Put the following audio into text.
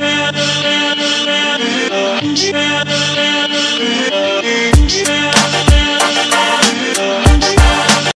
Yeah.